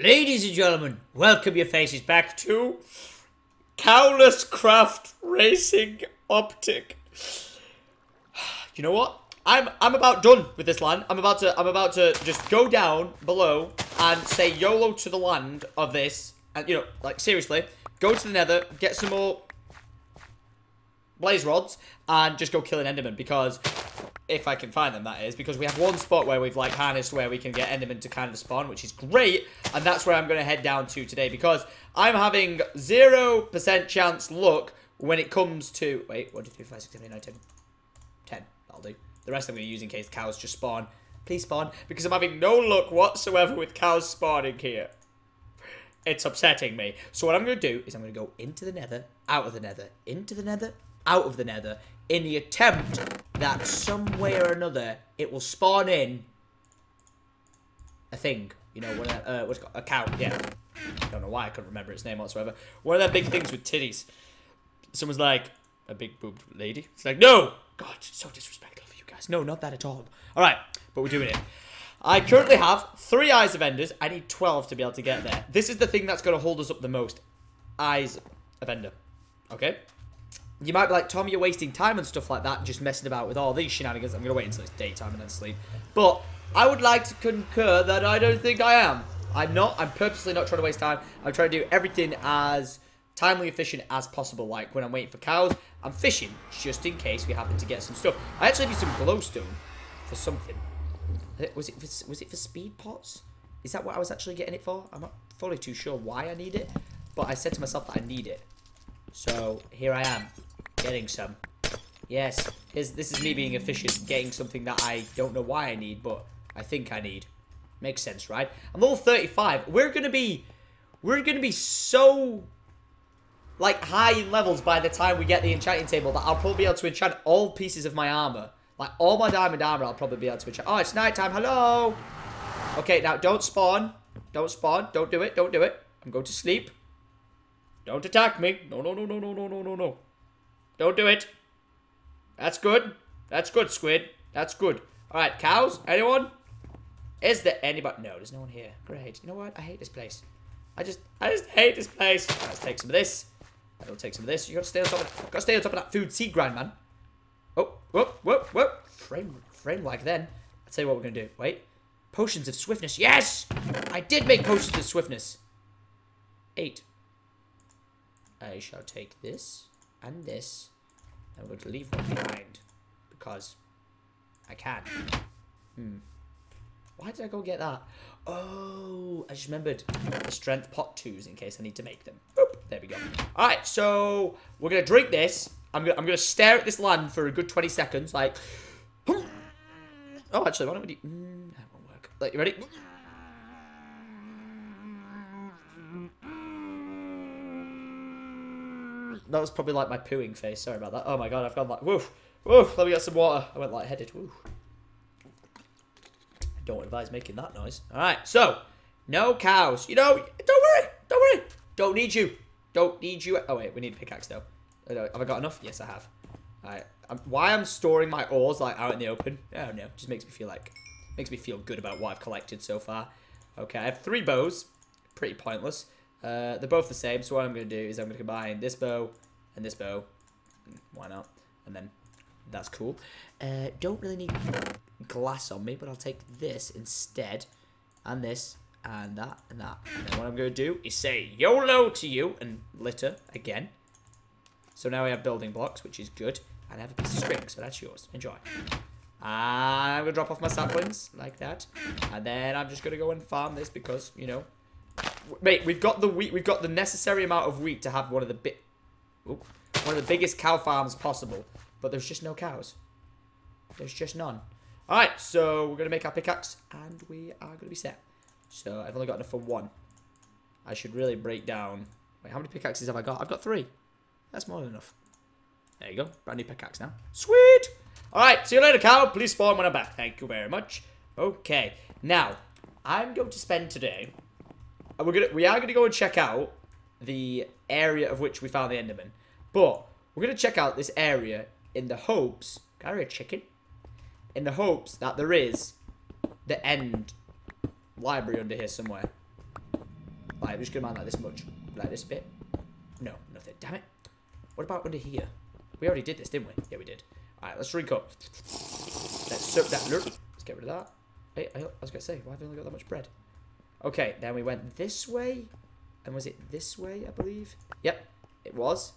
Ladies and gentlemen, welcome your faces back to Cowless Craft Racing Optic. You know what? I'm I'm about done with this land. I'm about to I'm about to just go down below and say YOLO to the land of this. And you know, like seriously, go to the nether, get some more blaze rods, and just go kill an enderman because if I can find them, that is, because we have one spot where we've, like, harnessed where we can get Enderman to kind of spawn, which is great, and that's where I'm going to head down to today, because I'm having 0% chance luck when it comes to... Wait, 1, 2, 3, 5, 6, 7, 8, 9, 10. 10, that'll do. The rest I'm going to use in case cows just spawn. Please spawn, because I'm having no luck whatsoever with cows spawning here. It's upsetting me. So what I'm going to do is I'm going to go into the nether, out of the nether, into the nether, out of the nether, in the attempt that some way or another it will spawn in a thing. You know, what, uh, what's called? A cow, yeah. I don't know why I couldn't remember its name whatsoever. One of them big things with titties. Someone's like, a big boobed lady? It's like, no! God, so disrespectful for you guys. No, not that at all. Alright, but we're doing it. I currently have three Eyes of Enders. I need 12 to be able to get there. This is the thing that's going to hold us up the most. Eyes of Ender. Okay? You might be like, Tom, you're wasting time and stuff like that, just messing about with all these shenanigans. I'm going to wait until it's daytime and then sleep. But I would like to concur that I don't think I am. I'm not. I'm purposely not trying to waste time. I'm trying to do everything as timely efficient as possible. Like when I'm waiting for cows, I'm fishing just in case we happen to get some stuff. I actually need some glowstone for something. Uh, was it for, was it for speed pots? Is that what I was actually getting it for? I'm not fully too sure why I need it, but I said to myself that I need it. So here I am. Getting some. Yes, this is me being efficient, getting something that I don't know why I need, but I think I need. Makes sense, right? I'm level 35. We're gonna be... We're gonna be so... Like, high in levels by the time we get the enchanting table that I'll probably be able to enchant all pieces of my armor. Like, all my diamond armor I'll probably be able to enchant. Oh, it's nighttime. Hello! Okay, now, don't spawn. Don't spawn. Don't do it. Don't do it. I'm going to sleep. Don't attack me. No, no, no, no, no, no, no, no, no. Don't do it. That's good. That's good, Squid. That's good. Alright, cows? Anyone? Is there anybody? No, there's no one here. Great. You know what? I hate this place. I just, I just hate this place. Right, let's take some of this. I will take some of this. You gotta stay on top of, gotta stay on top of that food seed grind, man. Oh, whoop, whoop, whoop. Frame, frame like then. I'll tell you what we're gonna do. Wait. Potions of swiftness. Yes! I did make potions of swiftness. Eight. I shall take this and this. Going to leave one behind because I can. Hmm. Why did I go get that? Oh, I just remembered the strength pot twos in case I need to make them. There we go. All right, so we're gonna drink this. I'm gonna I'm gonna stare at this land for a good 20 seconds, like. Oh, actually, why don't we do? Mm, that won't work. Like, you ready? That was probably like my pooing face. Sorry about that. Oh my god, I've gone like, woof, woof, let me get some water. I went lightheaded, woo. I don't advise making that noise. Alright, so, no cows. You know, don't worry, don't worry. Don't need you. Don't need you. Oh wait, we need a pickaxe though. Have I got enough? Yes, I have. Alright, um, why I'm storing my ores like out in the open, I don't know, just makes me feel like, makes me feel good about what I've collected so far. Okay, I have three bows. Pretty pointless. Uh, they're both the same, so what I'm going to do is I'm going to combine this bow and this bow. Why not? And then that's cool. Uh, don't really need glass on me, but I'll take this instead. And this, and that, and that. And what I'm going to do is say YOLO to you and litter again. So now I have building blocks, which is good. And I have a piece of string, so that's yours. Enjoy. I'm going to drop off my saplings like that. And then I'm just going to go and farm this because, you know, Mate, we've got the wheat. We've got the necessary amount of wheat to have one of the bit, one of the biggest cow farms possible. But there's just no cows. There's just none. All right, so we're gonna make our pickaxe, and we are gonna be set. So I've only got enough for one. I should really break down. Wait, how many pickaxes have I got? I've got three. That's more than enough. There you go. Brand new pickaxe now. Sweet. All right. See you later, cow. Please spawn when I'm back. Thank you very much. Okay. Now, I'm going to spend today we're gonna we are gonna go and check out the area of which we found the Enderman. But we're gonna check out this area in the hopes. Can a chicken? In the hopes that there is the end library under here somewhere. Right, I'm just gonna mine like this much. Like this bit. No, nothing. Damn it. What about under here? We already did this, didn't we? Yeah, we did. Alright, let's drink up. Let's soak that. Let's get rid of that. Hey, I, I was gonna say, why have we only got that much bread? Okay, then we went this way. And was it this way, I believe? Yep, it was.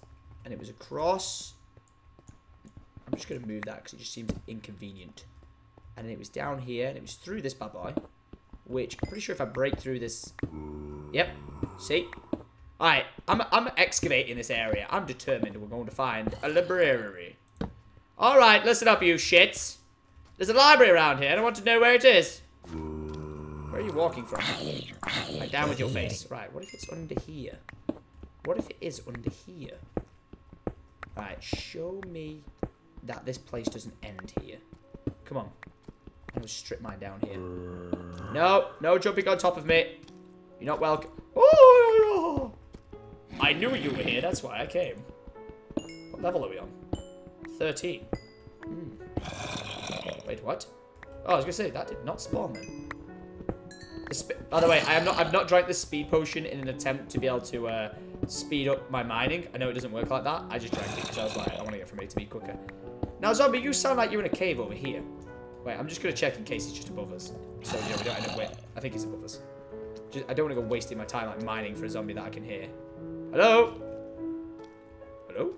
And it was across. I'm just going to move that because it just seems inconvenient. And it was down here, and it was through this bad boy. Which, I'm pretty sure if I break through this... Yep, see? Alright, I'm, I'm excavating this area. I'm determined we're going to find a library. Alright, listen up, you shits. There's a library around here, I want to know where it is. Where are you walking from? Right, down with your face. Right, what if it's under here? What if it is under here? Right, show me that this place doesn't end here. Come on. I'm gonna strip mine down here. No, no jumping on top of me. You're not welcome. Oh, I knew you were here, that's why I came. What level are we on? 13. Hmm. Wait, what? Oh, I was gonna say, that did not spawn then. By the way, I am not. I've not drank the speed potion in an attempt to be able to uh, speed up my mining. I know it doesn't work like that. I just drank it because I was like, I want to get from A to B quicker. Now, zombie, you sound like you're in a cave over here. Wait, I'm just gonna check in case he's just above us. So you know, we don't end up. Wait, I think he's above us. Just, I don't want to go wasting my time like mining for a zombie that I can hear. Hello. Hello.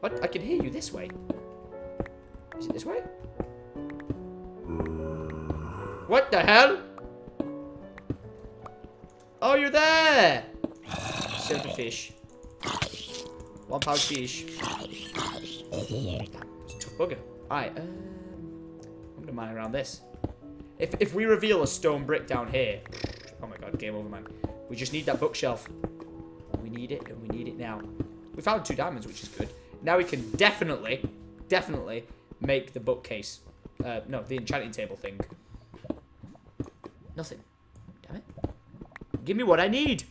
What? I can hear you this way. Is it this way? What the hell? Oh, you're there! Silverfish. One pound fish. Tough bugger. Alright, um, I'm gonna mine around this. If, if we reveal a stone brick down here... Oh my god, game over, man. We just need that bookshelf. We need it, and we need it now. We found two diamonds, which is good. Now we can definitely, definitely make the bookcase. Uh, no, the enchanting table thing. Nothing. Give me what I need.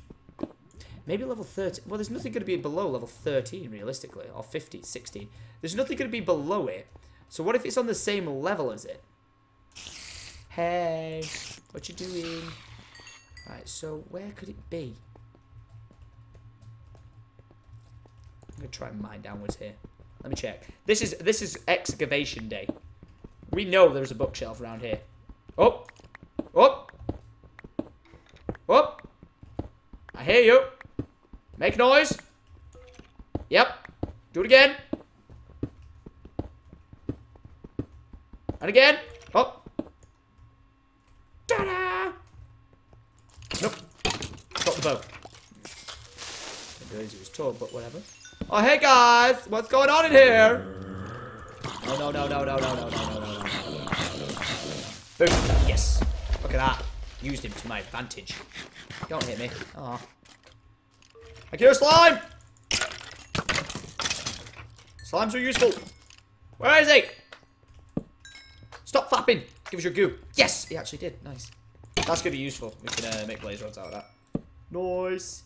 Maybe level 13. Well, there's nothing going to be below level 13, realistically. Or 15, 16. There's nothing going to be below it. So what if it's on the same level as it? Hey, what you doing? Right, so where could it be? I'm going to try and mine downwards here. Let me check. This is this is excavation day. We know there's a bookshelf around here. Oh! Oh! Oh! Hear you. Make noise. Yep. Do it again. And again. Oh. Ta-da! Nope. Got the bow. Didn't was tall, but whatever. Oh, hey guys! What's going on in here? No, no, no, no, no, no, no, no, no, no, no. Boom. Yes. Look at that. Used him to my advantage. Don't hit me. Aw. I kill slime! Slimes are useful. Where is he? Stop flapping. Give us your goo. Yes, he actually did. Nice. That's gonna be useful. We can uh, make blaze rods out of that. Nice.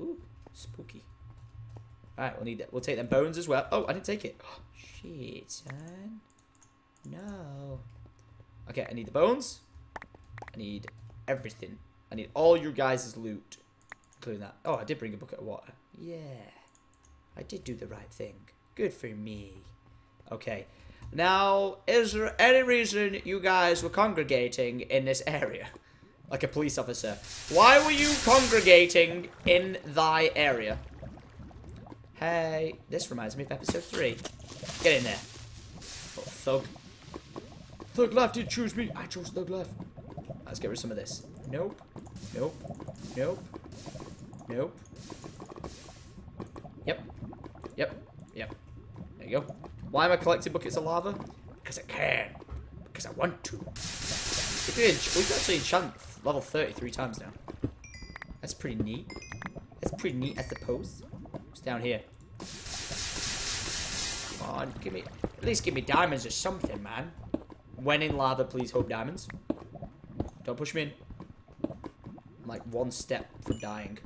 Ooh, spooky. Alright, we'll need that. We'll take them bones as well. Oh, I didn't take it. Oh, shit, son. No. Okay, I need the bones. I need everything. I need all your guys' loot. Including that. Oh, I did bring a bucket of water. Yeah. I did do the right thing. Good for me. Okay. Now, is there any reason you guys were congregating in this area? Like a police officer. Why were you congregating in thy area? Hey, this reminds me of episode 3. Get in there. Oh, thug. Thug life didn't choose me. I chose thug life. Let's get rid of some of this. Nope. Nope. Nope. Nope. Yep. Yep. Yep. There you go. Why am I collecting buckets of lava? Because I can. Because I want to. We can, we can actually enchant level 33 times now. That's pretty neat. That's pretty neat, I suppose. It's down here. Come on, give me... At least give me diamonds or something, man. When in lava, please hope diamonds. Don't push me in. I'm like one step from dying.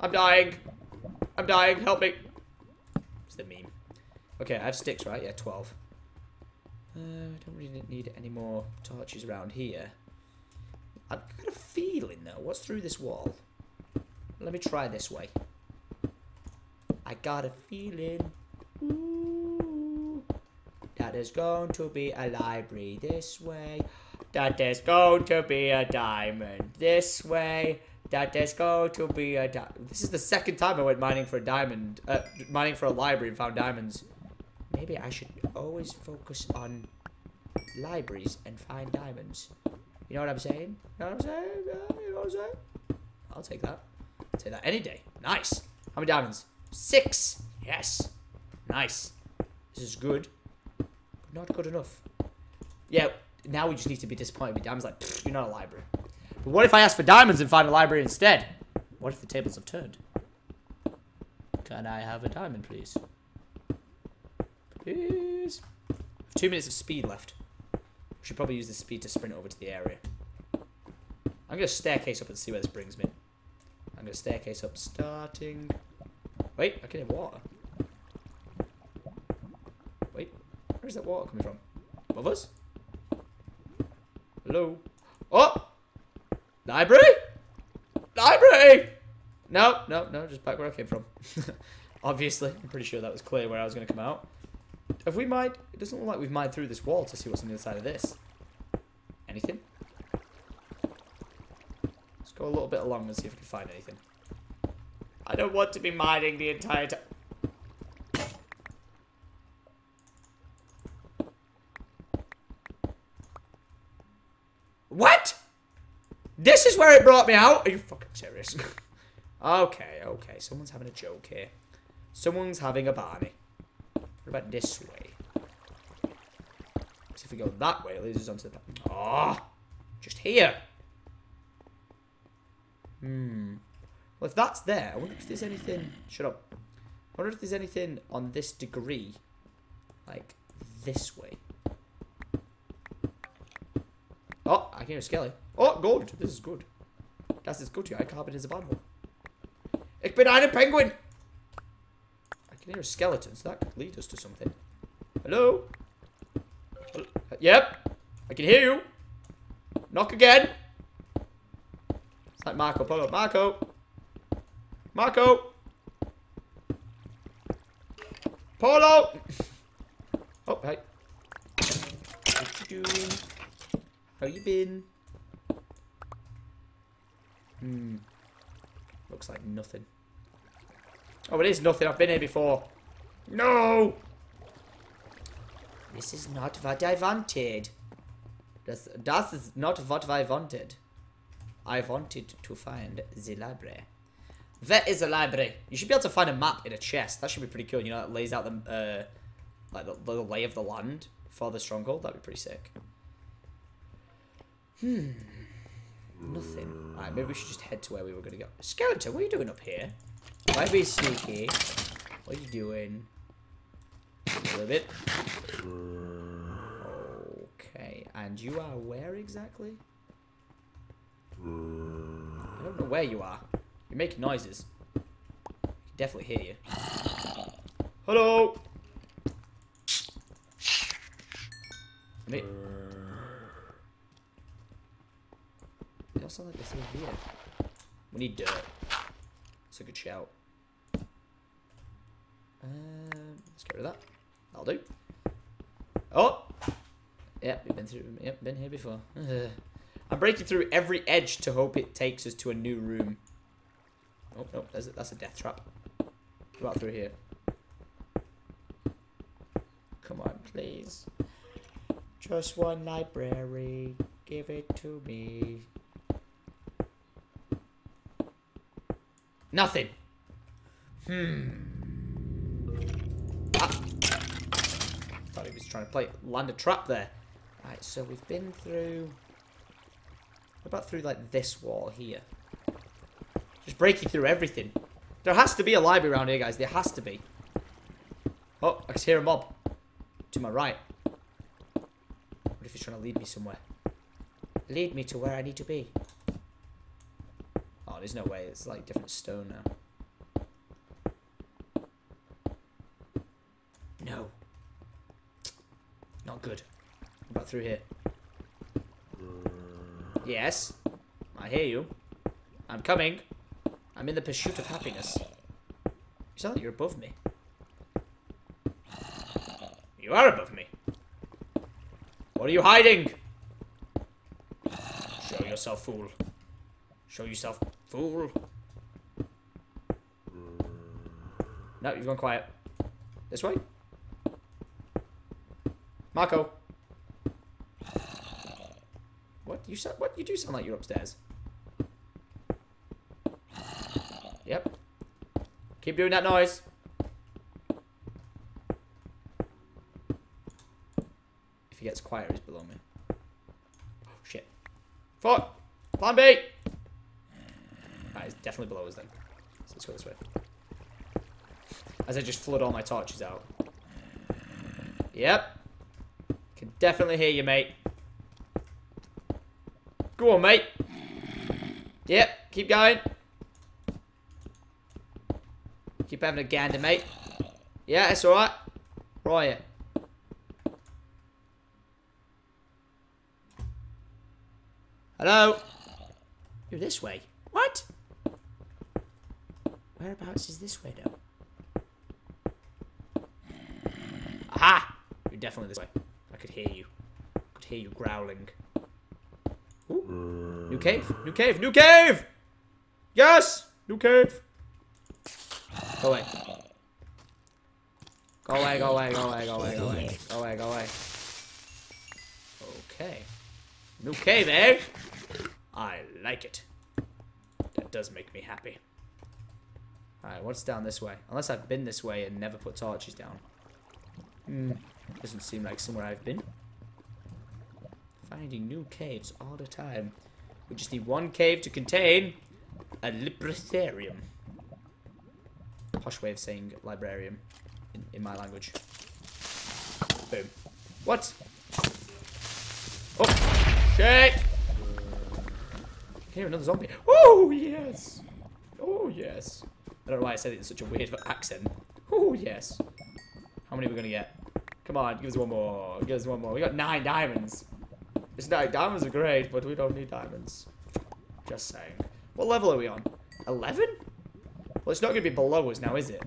I'm dying. I'm dying. Help me. It's the meme. Okay, I have sticks, right? Yeah, 12. Uh, I don't really need any more torches around here. I've got a feeling though. What's through this wall? Let me try this way. I got a feeling. Ooh, that there's going to be a library this way. That is going to be a diamond this way. That there's going to be a This is the second time I went mining for a diamond. Uh, mining for a library and found diamonds. Maybe I should always focus on libraries and find diamonds. You know what I'm saying? You know what I'm saying? You know what I'm saying? I'll take that. I'll take that any day. Nice. How many diamonds? Six. Yes. Nice. This is good. But not good enough. Yeah, now we just need to be disappointed with diamonds. Like, you're not a library. But what if I ask for diamonds and find a library instead? What if the tables have turned? Can I have a diamond, please? Please. Two minutes of speed left. Should probably use the speed to sprint over to the area. I'm going to staircase up and see where this brings me. I'm going to staircase up, starting... Wait, I can hear water. Wait, where's that water coming from? Above us? Hello? Oh! Library? Library! No, no, no, just back where I came from. Obviously, I'm pretty sure that was clear where I was going to come out. Have we mined? It doesn't look like we've mined through this wall to see what's on the other side of this. Anything? Let's go a little bit along and see if we can find anything. I don't want to be mining the entire time. What? This is where it brought me out? Are you fucking serious? okay, okay. Someone's having a joke here. Someone's having a Barney. What about this way? if we go that way, it leads us onto the... Oh, just here. Hmm. Well, if that's there, I wonder if there's anything... Shut up. I wonder if there's anything on this degree. Like, this way. Oh, I can hear a skelly. Oh, gold. This is good. Das ist gut, habe diese Bahnhof. Ich bin eine Penguin. I can hear a skeleton, so that could lead us to something. Hello? Yep. I can hear you. Knock again. It's like Marco Polo. Marco. Marco. Polo. Oh, hey. What you doing? How you been? Hmm. Looks like nothing. Oh, it is nothing. I've been here before. No! This is not what I wanted. Das, das is not what I wanted. I wanted to find the library. There is a library. You should be able to find a map in a chest. That should be pretty cool. You know, it lays out the, uh, like the, the lay of the land for the stronghold. That'd be pretty sick. Hmm. Nothing. Alright, maybe we should just head to where we were going to go. Skeleton, what are you doing up here? Why be sneaky? What are you doing? A little bit. Okay, and you are where exactly? I don't know where you are. You're making noises. I can definitely hear you. Hello! Me. Like. We need dirt. It's a good shout. Um, let's get rid of that. That'll do. Oh! Yep, we've been through. Yep, been here before. I'm breaking through every edge to hope it takes us to a new room. Oh, no, that's a, that's a death trap. Out through here. Come on, please. Just one library. Give it to me. Nothing. Hmm. Ah. Thought he was trying to play land a trap there. Right, so we've been through. About through like this wall here? Just breaking through everything. There has to be a library around here, guys. There has to be. Oh, I can hear a mob. To my right. What if he's trying to lead me somewhere? Lead me to where I need to be. There's no way. It's like different stone now. No. Not good. What about through here? Yes. I I hear you. I'm coming. I'm in the pursuit of happiness. You sound like you're above me. You are above me. What are you hiding? Show yourself, fool. Show yourself, fool. No, you've gone quiet. This way? Marco. What you sound? What you do sound like you're upstairs? Yep. Keep doing that noise. If he gets quieter, he's below me. Oh shit. Fuck. Plan B. He's definitely below us then. So let's go this way. As I just flood all my torches out. Yep. Can definitely hear you, mate. Go on, mate. Yep, keep going. Keep having a gander, mate. Yeah, it's alright. Right. Hello? You're this way. Whereabouts is this though? Aha! You're definitely this way. I could hear you. I could hear you growling. Ooh. New cave. New cave. New cave! Yes! New cave. Go away. Go away, go away, go away, go away, go away. Go away, go away. Okay. New cave, eh? I like it. That does make me happy. Alright, what's down this way? Unless I've been this way and never put torches down. Hmm. Doesn't seem like somewhere I've been. Finding new caves all the time. We just need one cave to contain a libretharium. Posh way of saying librarium in, in my language. Boom. What? Oh, shit! Here, another zombie. Oh, yes! Oh, yes. I don't know why I said it in such a weird accent. Oh, yes. How many are we going to get? Come on, give us one more. Give us one more. We got nine diamonds. It's not, diamonds are great, but we don't need diamonds. Just saying. What level are we on? 11? Well, it's not going to be below us now, is it?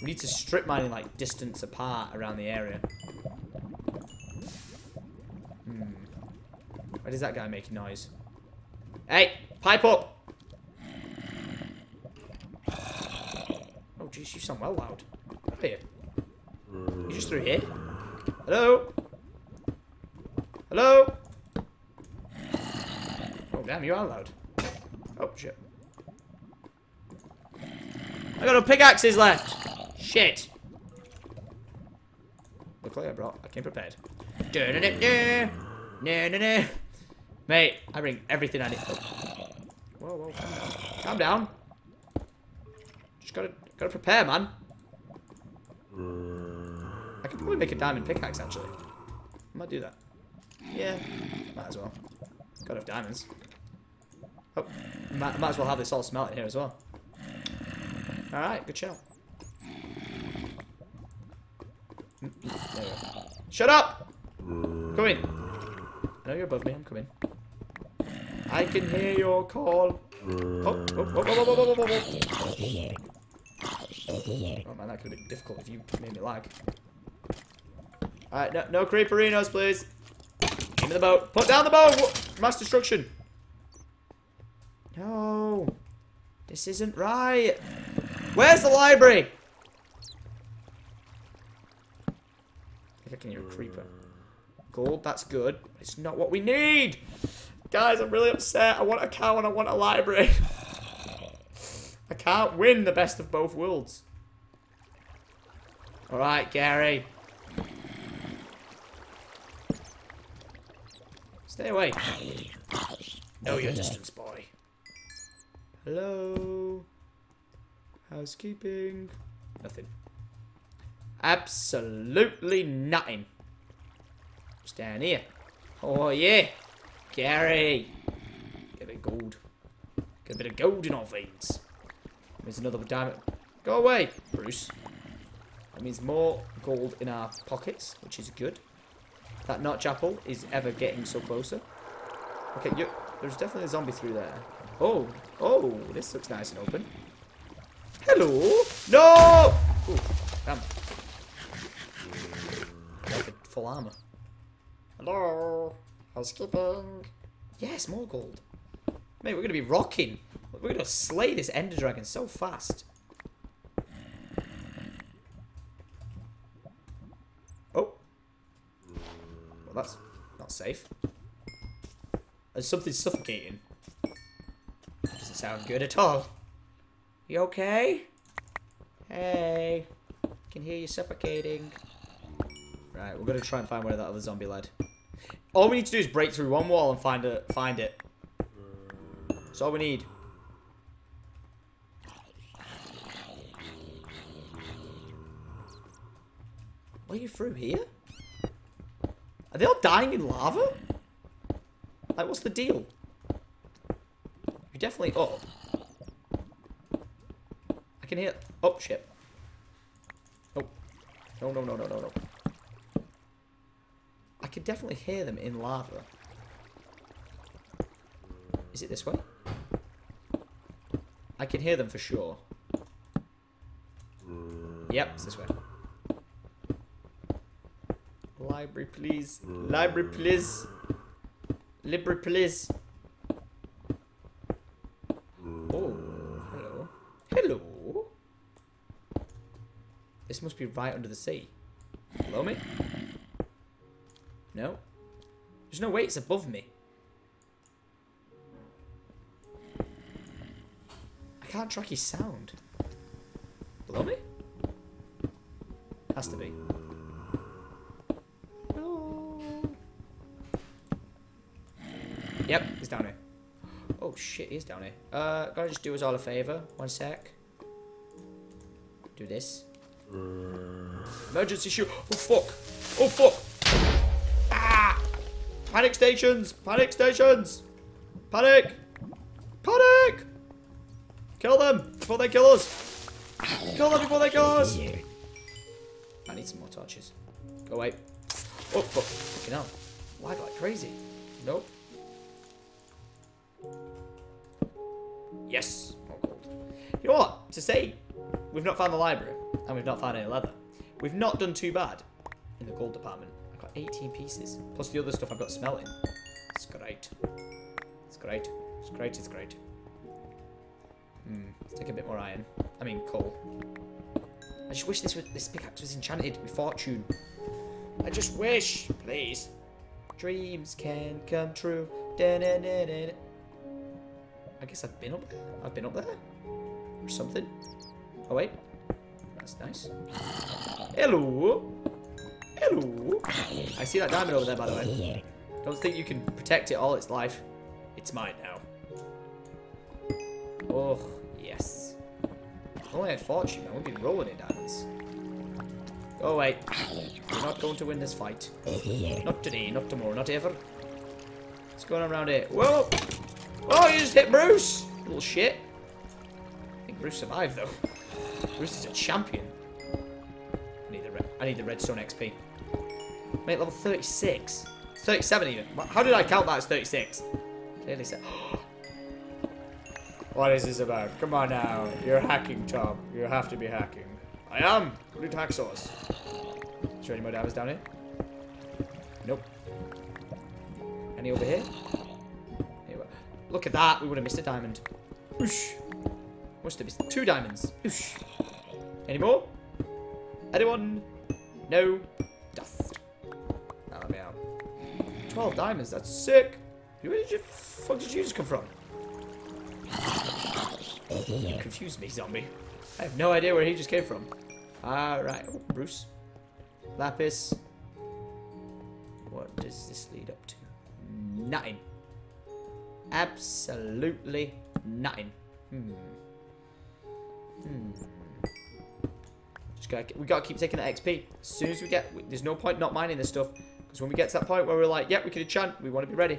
We need to strip mining, like, distance apart around the area. Hmm. Why does that guy making noise? Hey! Pipe up! Oh, jeez, you sound well loud. What are you? Just through here? Hello? Hello? Oh, damn, you are loud. Oh, shit. I got no pickaxes left. Shit. Like I brought. I came prepared. Da -da -da -da. Na -na -na. Mate, I bring everything I need. Oh. Whoa, whoa, calm down. Calm down. Just gotta, gotta prepare, man. I could probably make a diamond pickaxe, actually. I might do that. Yeah, might as well. Got enough diamonds. Oh, might, might as well have this all smelted here as well. Alright, good shout. Shut up! Come in. I know you're above me, I'm coming. I can hear your call. Oh, oh, oh, oh, oh, oh, oh, oh, oh. Oh man, that could have been difficult if you made me lag. Alright, no, no creeperinos, please. Aim the boat. Put down the boat! Mass destruction. No. This isn't right. Where's the library? Can hear a creeper. Gold, that's good. It's not what we need. Guys, I'm really upset. I want a cow and I want a library. I can't win the best of both worlds. Alright, Gary. Stay away. Know your distance, boy. Hello? Housekeeping? Nothing. Absolutely nothing. Just down here. Oh, yeah. Gary. Get a bit of gold. Get a bit of gold in our veins. There's another diamond. Go away, Bruce. That means more gold in our pockets, which is good. That notch apple is ever getting so closer. Okay, you, there's definitely a zombie through there. Oh, oh, this looks nice and open. Hello? No! Ooh, damn. Full armor. Hello? Housekeeping? Yes, more gold. Mate, we're going to be rocking. We're to slay this Ender Dragon so fast. Oh. Well, that's not safe. There's something suffocating. Doesn't sound good at all. You okay? Hey. Can hear you suffocating. Right, we're gonna try and find where that other zombie led. All we need to do is break through one wall and find it. Find it. That's all we need. Are you through here? Are they all dying in lava? Like, what's the deal? You definitely... Oh. I can hear... Oh, shit. Oh. No, no, no, no, no, no. I can definitely hear them in lava. Is it this way? I can hear them for sure. Yep, it's this way. Library, please. Library, please. Library, please. Oh, hello. Hello. This must be right under the sea. Below me? No. There's no way it's above me. I can't track his sound. Below me? Has to be. Shit, is down here. Uh, gotta just do us all a favour. One sec. Do this. Emergency shoot. Oh fuck. Oh fuck. Ah! Panic stations! Panic stations! Panic! Panic! Kill them before they kill us! Kill them before they kill us! I need some more torches. Go away. Oh fuck. Fucking hell. Lag like crazy. Nope. Yes. More gold. You know what? To say we've not found the library and we've not found any leather, we've not done too bad in the gold department. I've got 18 pieces. Plus the other stuff I've got smelting. It's great. It's great. It's great. It's great. Hmm. Let's take a bit more iron. I mean coal. I just wish this was, this pickaxe was enchanted with fortune. I just wish, please. Dreams can come true. -da I guess I've been up there. I've been up there. Or something. Oh, wait. That's nice. Hello. Hello. I see that diamond over there, by the way. Don't think you can protect it all its life. It's mine now. Oh, yes. If only I had fortune, I would be rolling in diamonds. Oh, Go away. You're not going to win this fight. Not today, not tomorrow, not ever. What's going on around here? Whoa! Oh, you just hit Bruce! Little shit. I think Bruce survived, though. Bruce is a champion. I need the, I need the redstone XP. Mate, level 36. 37 even. How did I count that as 36? Clearly said. what is this about? Come on now. You're hacking, Tom. You have to be hacking. I am. What did hacksaws? Is there any more diamonds down here? Nope. Any over here? Look at that. We would have missed a diamond. Oosh. Must have missed two diamonds. Oosh. Any more? Anyone? No. Dust. Now let me out. 12 diamonds. That's sick. Where did you fuck did you just come from? You confused me, zombie. I have no idea where he just came from. Alright. Oh, Bruce. Lapis. What does this lead up to? Nothing. Absolutely nothing. Hmm. Hmm. Just gotta, we gotta keep taking the XP. As soon as we get... There's no point not mining this stuff. Because when we get to that point where we're like, yep, yeah, we can enchant. We want to be ready.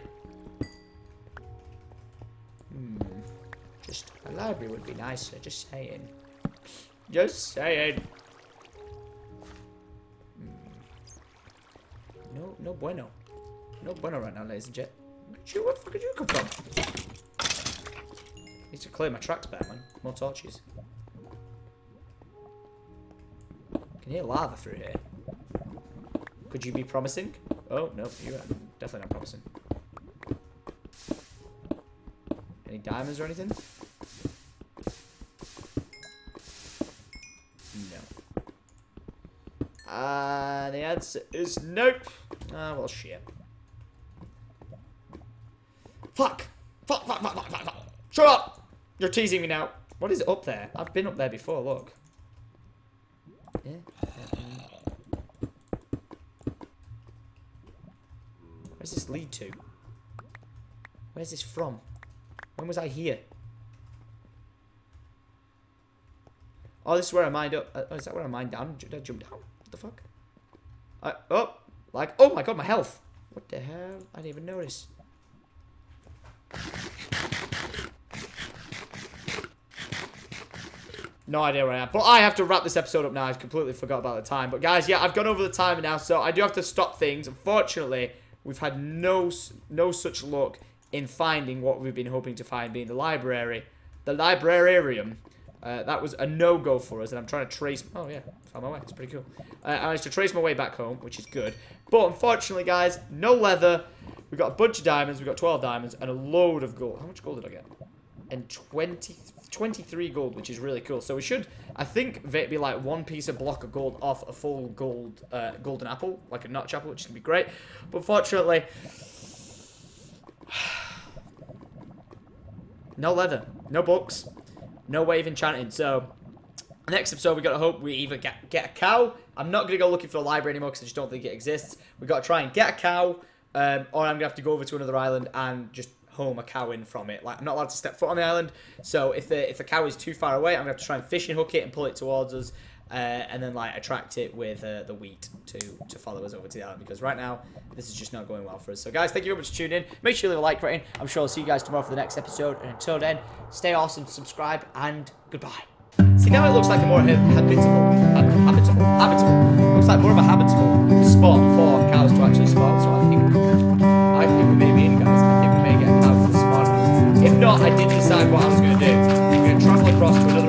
Hmm. Just a library would be nicer. Just saying. Just saying. Hmm. No, no bueno. No bueno right now, ladies and gentlemen. You, where the fuck did you come from? Need to clear my tracks back, man. More torches. Can hear lava through here. Could you be promising? Oh, no, you are definitely not promising. Any diamonds or anything? No. Uh, the answer is nope. Ah, well, shit. Fuck! Fuck, fuck, fuck, fuck, fuck, fuck! Shut up! You're teasing me now. What is up there? I've been up there before, look. Yeah. Where's this lead to? Where's this from? When was I here? Oh, this is where I mined up. Uh, oh, is that where I mined down? Did I jump down? What the fuck? I, oh, like, oh my god, my health. What the hell? I didn't even notice. No idea where I am. But I have to wrap this episode up now. I completely forgot about the time. But guys, yeah, I've gone over the time now, so I do have to stop things. Unfortunately, we've had no no such luck in finding what we've been hoping to find, being the library. The librarium. Uh, that was a no-go for us, and I'm trying to trace... Oh, yeah, found my way. It's pretty cool. Uh, I managed to trace my way back home, which is good. But unfortunately, guys, no leather. We got a bunch of diamonds. We got 12 diamonds and a load of gold. How much gold did I get? And 20, 23 gold, which is really cool. So we should, I think, be like one piece of block of gold off a full gold uh, golden apple, like a notch apple, which is going to be great. But fortunately, no leather, no books, no of enchanting. So next episode, we got to hope we either get, get a cow. I'm not going to go looking for a library anymore because I just don't think it exists. we got to try and get a cow. Um, or I'm going to have to go over to another island and just home a cow in from it. Like, I'm not allowed to step foot on the island. So if the if the cow is too far away, I'm to have to try and fishing hook it and pull it towards us. Uh, and then like attract it with uh, the wheat to to follow us over to the island because right now this is just not going well for us. So guys, thank you very much for tuning in. Make sure you leave a like rating. I'm sure I'll see you guys tomorrow for the next episode. And until then, stay awesome, subscribe, and goodbye. See now it looks like a more habitable, habitable, habitable. Looks like more of a habitable spot for cows to actually spawn. So I think not, I did decide what I was going to do. I'm going to travel across to another